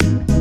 Yes.